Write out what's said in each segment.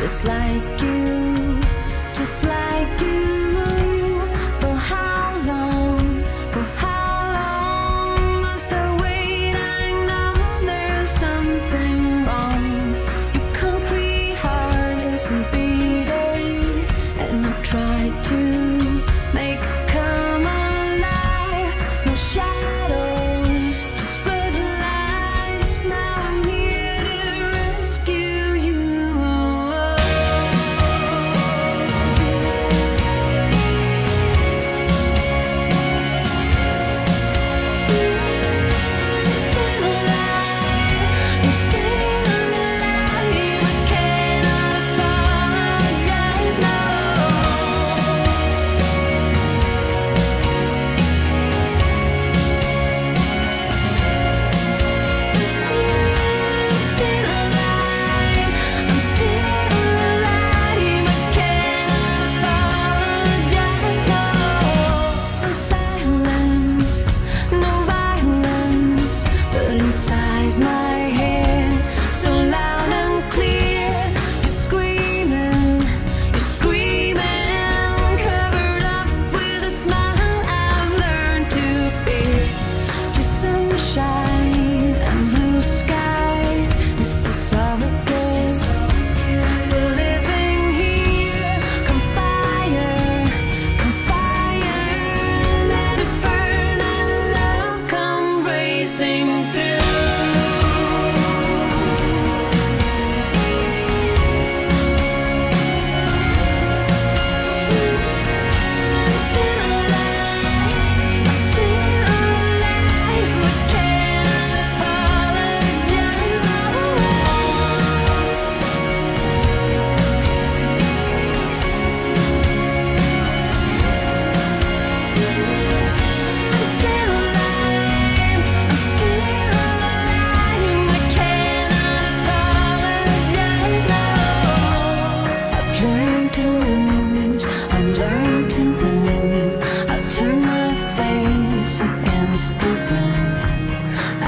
just like you, just like you.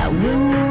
I will